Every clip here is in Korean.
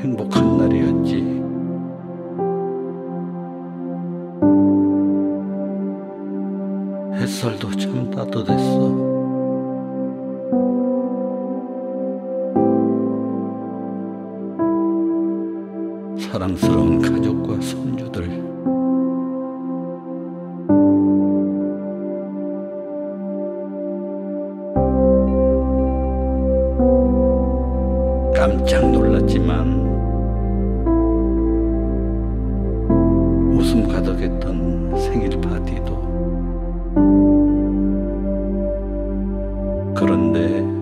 행복한 날이었지. 햇살도 참 따뜻했어. 사랑스러운 가족과 손주들. 깜짝 놀랐지만 웃음 가득했던 생일 파티도. 그런데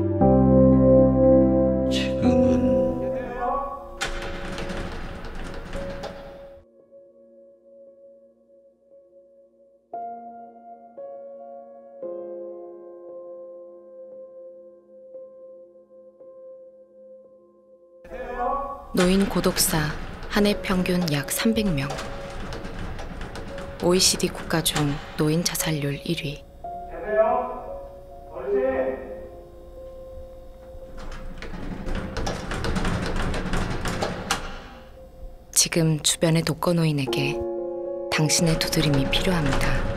노인 고독사 한 해 평균 약 300명. OECD 국가 중 노인 자살률 1위. 지금 주변의 독거노인에게 당신의 두드림이 필요합니다.